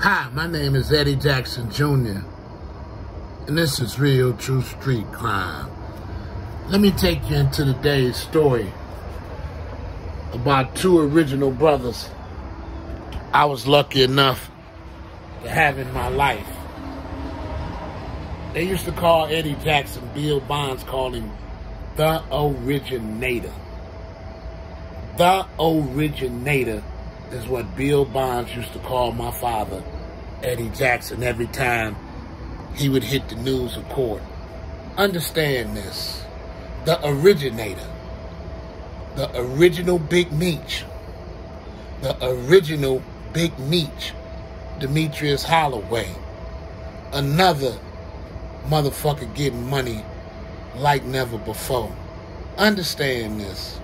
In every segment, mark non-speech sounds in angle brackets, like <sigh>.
Hi, my name is Eddie Jackson Jr., and this is Real True Street Crime. Let me take you into today's story about two original brothers I was lucky enough to have in my life. They used to call Eddie Jackson, Bill Bonds called him the originator. The originator is what Bill Bonds used to call my father, Eddie Jackson, every time he would hit the news of court. Understand this. The originator, the original Big Meech, the original Big Meech, Demetrius Holloway, another motherfucker getting money like never before. Understand this.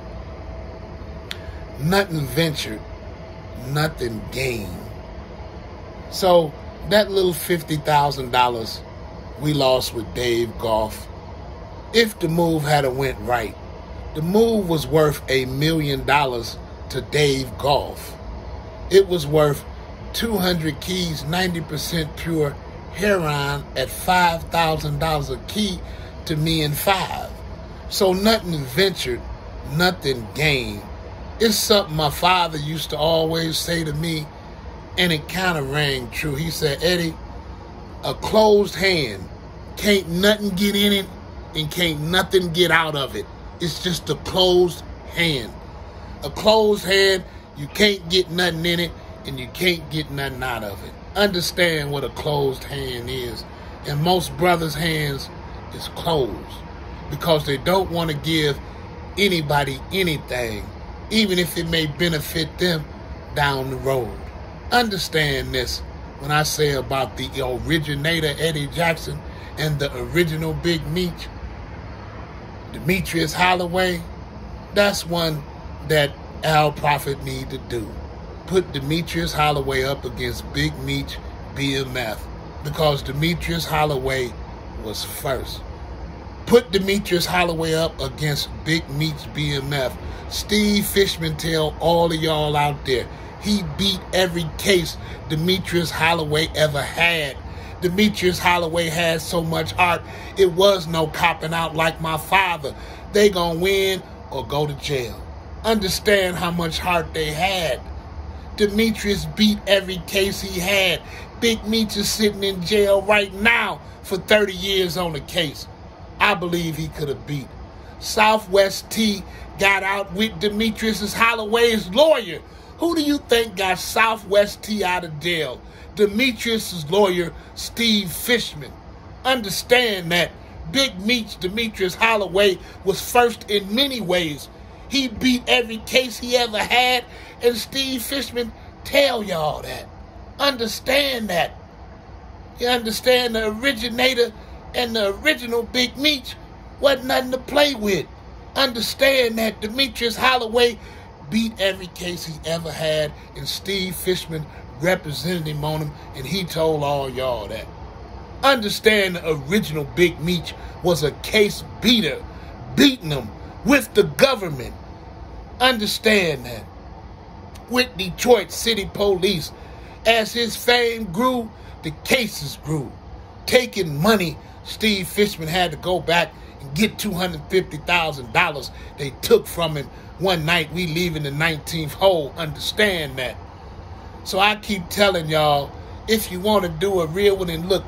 Nothing ventured nothing gained. So that little $50,000 we lost with Dave Goff, if the move had went right, the move was worth a million dollars to Dave Goff. It was worth 200 keys, 90% pure heroin at $5,000 a key to me and five. So nothing ventured, nothing gained it's something my father used to always say to me, and it kind of rang true. He said, Eddie, a closed hand can't nothing get in it and can't nothing get out of it. It's just a closed hand. A closed hand, you can't get nothing in it and you can't get nothing out of it. Understand what a closed hand is. And most brothers' hands is closed because they don't want to give anybody anything even if it may benefit them down the road. Understand this when I say about the originator Eddie Jackson and the original Big Meech, Demetrius Holloway, that's one that Al Prophet need to do. Put Demetrius Holloway up against Big Meech BMF because Demetrius Holloway was first. Put Demetrius Holloway up against Big Meech BMF. Steve Fishman tell all of y'all out there, he beat every case Demetrius Holloway ever had. Demetrius Holloway had so much heart, it was no copping out like my father. They gonna win or go to jail. Understand how much heart they had. Demetrius beat every case he had. Big Meech is sitting in jail right now for 30 years on the case. I believe he could have beat. Southwest T got out with Demetrius Holloway's lawyer. Who do you think got Southwest T out of jail? Demetrius's lawyer, Steve Fishman. Understand that Big Meech Demetrius Holloway was first in many ways. He beat every case he ever had, and Steve Fishman tell y'all that. Understand that. You understand the originator and the original Big Meech wasn't nothing to play with. Understand that Demetrius Holloway beat every case he ever had, and Steve Fishman represented him on him, and he told all y'all that. Understand the original Big Meech was a case beater, beating them with the government. Understand that. With Detroit City Police, as his fame grew, the cases grew, taking money Steve Fishman had to go back and get $250,000 they took from him one night we leaving the 19th hole. Understand that. So I keep telling y'all, if you want to do a real one and look,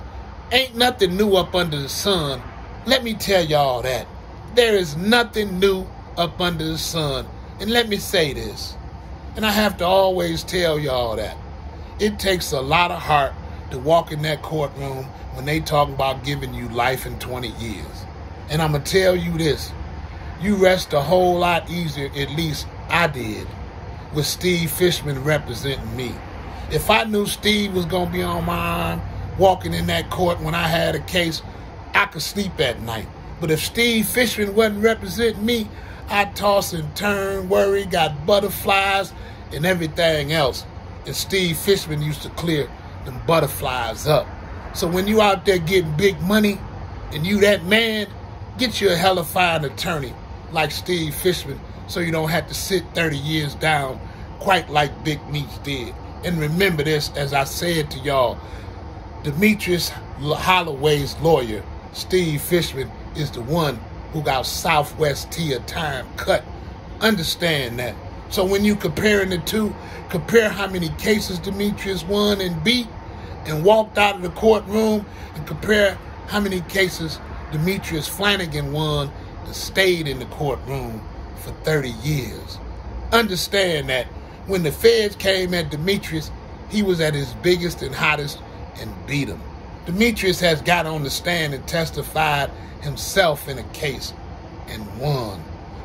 ain't nothing new up under the sun. Let me tell y'all that. There is nothing new up under the sun. And let me say this, and I have to always tell y'all that. It takes a lot of heart to walk in that courtroom when they talk about giving you life in 20 years. And I'm going to tell you this. You rest a whole lot easier, at least I did, with Steve Fishman representing me. If I knew Steve was going to be on my arm walking in that court when I had a case, I could sleep at night. But if Steve Fishman wasn't representing me, I'd toss and turn, worry, got butterflies and everything else. And Steve Fishman used to clear them butterflies up. So when you out there getting big money and you that man, get you a hella fine attorney like Steve Fishman so you don't have to sit 30 years down quite like Big Meech did. And remember this, as I said to y'all, Demetrius Holloway's lawyer, Steve Fishman, is the one who got Southwest Tia time cut. Understand that. So when you comparing the two, compare how many cases Demetrius won and beat and walked out of the courtroom and compare how many cases Demetrius Flenory won and stayed in the courtroom for 30 years. Understand that when the feds came at Demetrius, he was at his biggest and hottest and beat them. Demetrius has got on the stand and testified himself in a case and won.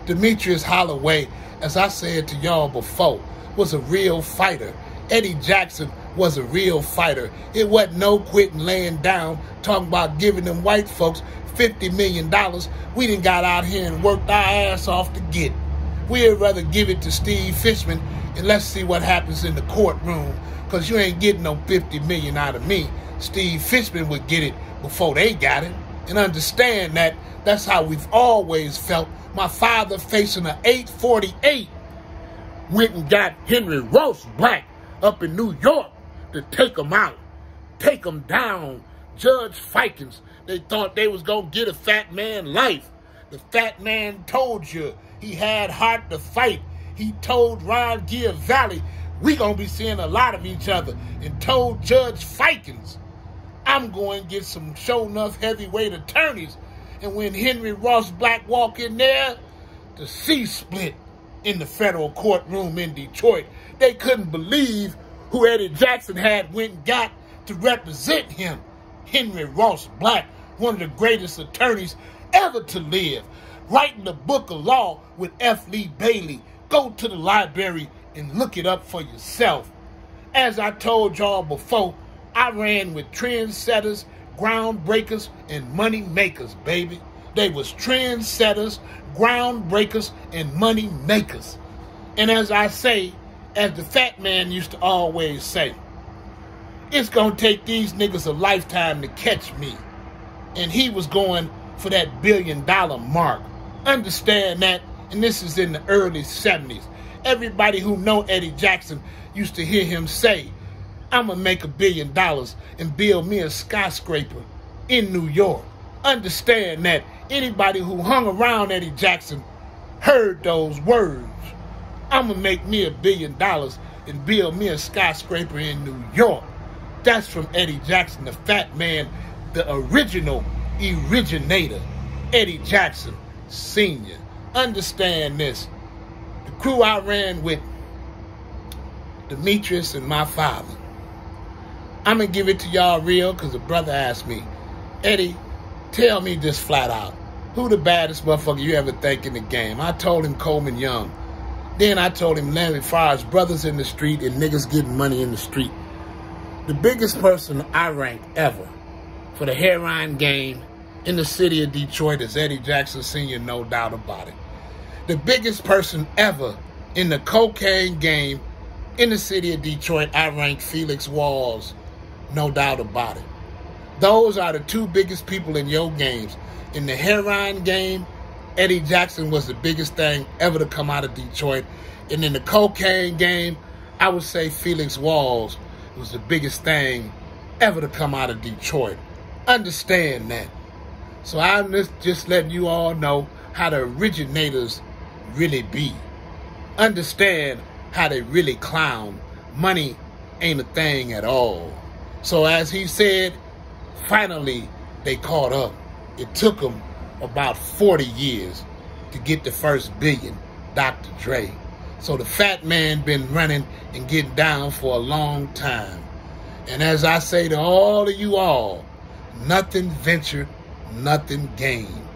Demetrius Holloway, as I said to y'all before, was a real fighter. Eddie Jackson was a real fighter. It wasn't no quitting laying down, talking about giving them white folks $50 million. We didn't got out here and worked our ass off to get. It. We'd rather give it to Steve Fishman and let's see what happens in the courtroom. Because you ain't getting no 50 million out of me. Steve Fishman would get it before they got it. And understand that that's how we've always felt. My father facing an 848 went and got Henry Ross Black up in New York to take him out, take him down. Judge Feikens, they thought they was going to get a fat man life. The fat man told you he had heart to fight. He told Ron Valley, we going to be seeing a lot of each other. And told Judge Feikens, I'm going to get some show enough heavyweight attorneys. And when Henry Ross Black walk in there, the C split in the federal courtroom in Detroit. They couldn't believe who Eddie Jackson had went and got to represent him. Henry Ross Black, one of the greatest attorneys ever to live, writing the book of law with F. Lee Bailey. Go to the library and look it up for yourself. As I told y'all before, I ran with trendsetters, groundbreakers, and money makers, baby. They was trendsetters, groundbreakers, and money makers. And as I say, as the fat man used to always say, it's gonna take these niggas a lifetime to catch me. And he was going for that billion dollar mark. Understand that, and this is in the early 70s. Everybody who know Eddie Jackson used to hear him say, I'm gonna make a billion dollars and build me a skyscraper in New York. Understand that anybody who hung around Eddie Jackson heard those words. I'm gonna make me a billion dollars and build me a skyscraper in New York. That's from Eddie Jackson, the fat man, the original originator, Eddie Jackson Sr. Understand this. The crew I ran with, Demetrius and my father. I'm gonna give it to y'all real because the brother asked me, Eddie, tell me this flat out. Who the baddest motherfucker you ever think in the game? I told him Coleman Young. Then I told him Larry Fry's brothers in the street and niggas getting money in the street. The biggest person I rank ever for the heroin game in the city of Detroit is Eddie Jackson Sr., no doubt about it. The biggest person ever in the cocaine game in the city of Detroit, I rank Felix Walls, no doubt about it. Those are the two biggest people in your games. In the heroin game Eddie Jackson was the biggest thing ever to come out of Detroit. And in the cocaine game, I would say Felix Walls was the biggest thing ever to come out of Detroit. Understand that. So I'm just, just letting you all know how the originators really be. Understand how they really clown. Money ain't a thing at all. So as he said, finally they caught up. It took them about 40 years to get the first billion, Dr. Dre. So the fat man been running and getting down for a long time. And as I say to all of you all, nothing ventured, nothing gained.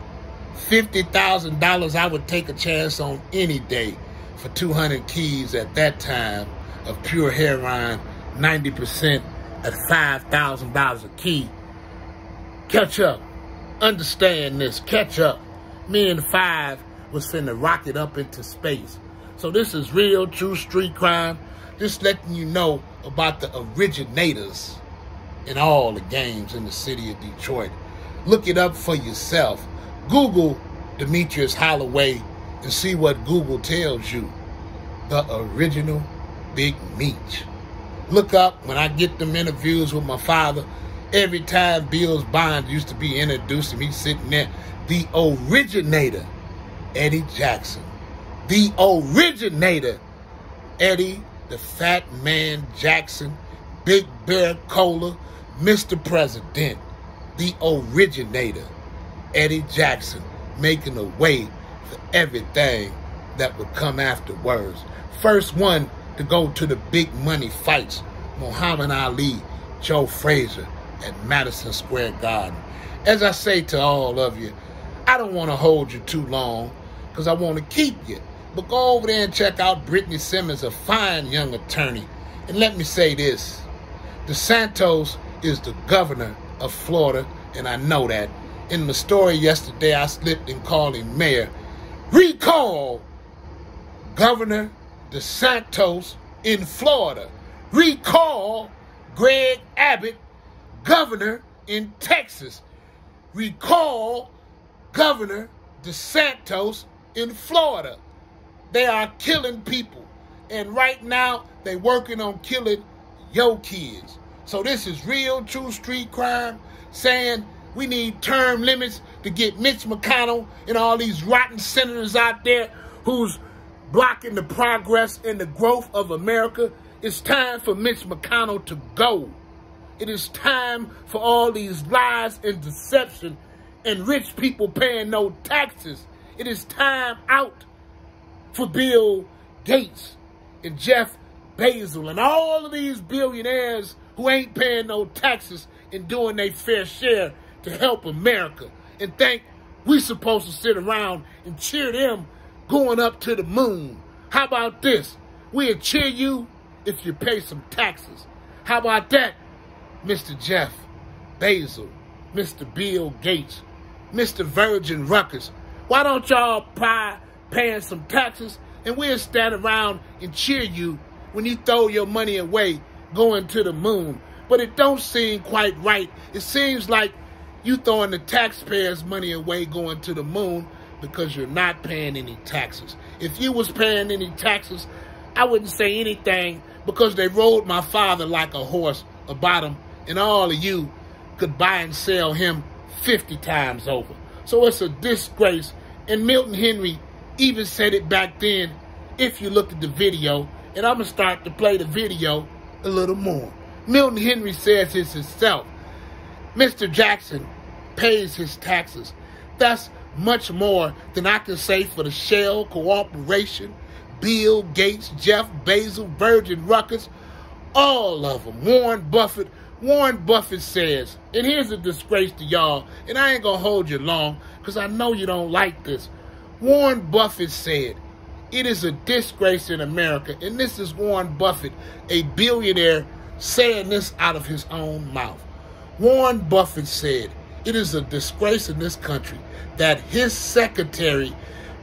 $50,000 I would take a chance on any day for 200 keys at that time of pure heroin, 90% at $5,000 a key. Catch up understand this, catch up. Me and Five was finna rocket up into space. So this is real, true street crime. Just letting you know about the originators in all the games in the city of Detroit. Look it up for yourself. Google Demetrius Holloway and see what Google tells you. The original Big Meech. Look up when I get them interviews with my father. Every time Bill Bonds used to be introduced to me sitting there, the originator, Eddie Jackson. The originator, Eddie, the fat man Jackson, Big Bear Cola, Mr. President, the originator, Eddie Jackson, making a way for everything that would come afterwards. First one to go to the big money fights, Muhammad Ali, Joe Frazier at Madison Square Garden. As I say to all of you, I don't want to hold you too long because I want to keep you. But go over there and check out Brittany Simmons, a fine young attorney. And let me say this DeSantis is the governor of Florida, and I know that. In the story yesterday, I slipped and called him mayor. Recall Governor DeSantis in Florida. Recall Greg Abbott, governor in Texas. Recall Governor DeSantis in Florida. They are killing people. And right now, they're working on killing your kids. So this is real, true street crime saying we need term limits to get Mitch McConnell and all these rotten senators out there who's blocking the progress and the growth of America. It's time for Mitch McConnell to go. It is time for all these lies and deception and rich people paying no taxes. It is time out for Bill Gates and Jeff Bezos and all of these billionaires who ain't paying no taxes and doing their fair share to help America and think we supposed to sit around and cheer them going up to the moon. How about this? We'll cheer you if you pay some taxes. How about that, Mr. Jeff Bezos, Mr. Bill Gates, Mr. Virgin Ruckus? Why don't y'all try paying some taxes and we'll stand around and cheer you when you throw your money away going to the moon. But it don't seem quite right. It seems like you throwing the taxpayers' money away going to the moon because you're not paying any taxes. If you was paying any taxes, I wouldn't say anything because they rode my father like a horse about him, and all of you could buy and sell him 50 times over. So it's a disgrace. And Milton Henry even said it back then, if you look at the video, and I'm going to start to play the video a little more. Milton Henry says this himself. Mr. Jackson pays his taxes. That's much more than I can say for the Shell Corporation, Bill Gates, Jeff Bezos, Virgin Ruckus, all of them. Warren Buffett. Warren Buffett says, and here's a disgrace to y'all, and I ain't gonna hold you long because I know you don't like this. Warren Buffett said, it is a disgrace in America, and this is Warren Buffett, a billionaire, saying this out of his own mouth. Warren Buffett said, it is a disgrace in this country that his secretary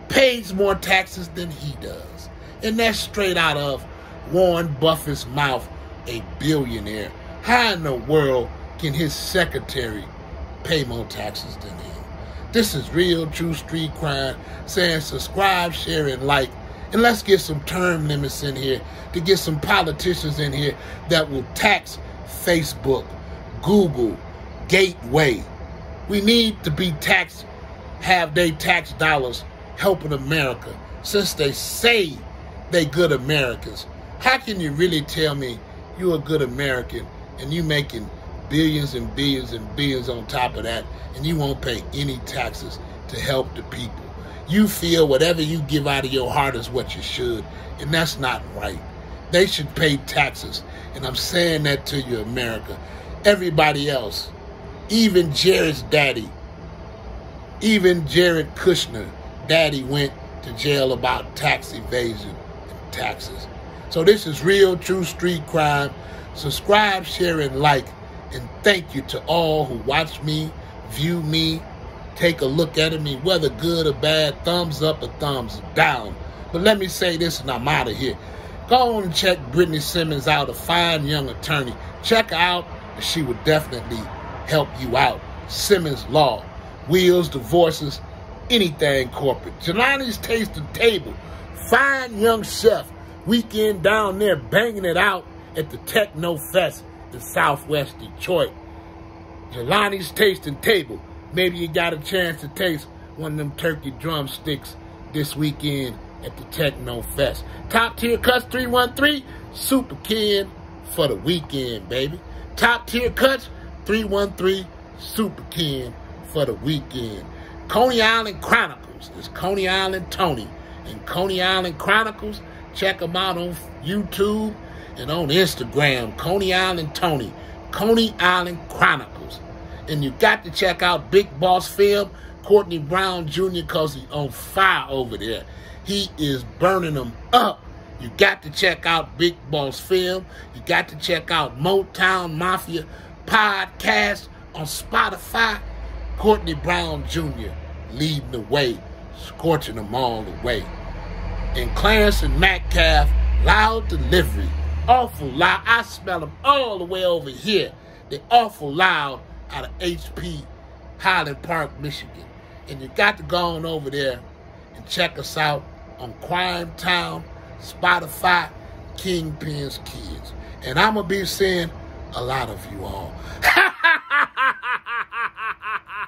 pays more taxes than he does. And that's straight out of Warren Buffett's mouth, a billionaire. How in the world can his secretary pay more taxes than him? This is real, true street crime. Saying subscribe, share, and like. And let's get some term limits in here to get some politicians in here that will tax Facebook, Google, Gateway, we need to be taxed, have they tax dollars helping America since they say they good Americans. How can you really tell me you're a good American and you making billions and billions and billions on top of that and you won't pay any taxes to help the people? You feel whatever you give out of your heart is what you should, and that's not right. They should pay taxes, and I'm saying that to you, America. Everybody else, even Jared's daddy, even Jared Kushner, daddy went to jail about tax evasion and taxes. So this is real, true street crime. Subscribe, share, and like. And thank you to all who watch me, view me, take a look at me, whether good or bad, thumbs up or thumbs down. But let me say this and I'm out of here. Go on and check Brittany Simmons out, a fine young attorney. Check her out, and she would definitely help you out. Simmons Law, Wheels, Divorces, anything corporate. Jelani's Tasting Table, fine young chef, weekend down there banging it out at the Techno Fest in Southwest Detroit. Jelani's Tasting Table. Maybe you got a chance to taste one of them turkey drumsticks this weekend at the Techno Fest. Top tier cuts 313, Super Ken for the weekend, baby. Top tier cuts 313, Super Ken for the weekend. Coney Island Chronicles is Coney Island Tony. And Coney Island Chronicles, check them out on YouTube and on Instagram. Coney Island Tony. Coney Island Chronicles. And you got to check out Big Boss Film, Courtney Brown Jr., because he's on fire over there. He is burning them up. You got to check out Big Boss Film. You got to check out Motown Mafia podcast on Spotify. Courtney Brown Jr. leading the way, scorching them all the way. And Clarence and Metcalf, loud delivery, awful loud. I smell them all the way over here. They're awful loud out of HP Highland Park, Michigan. And you got to go on over there and check us out on Crime Town, Spotify, Kingpin's Kids. And I'm going to be seeing a lot of you all. <laughs>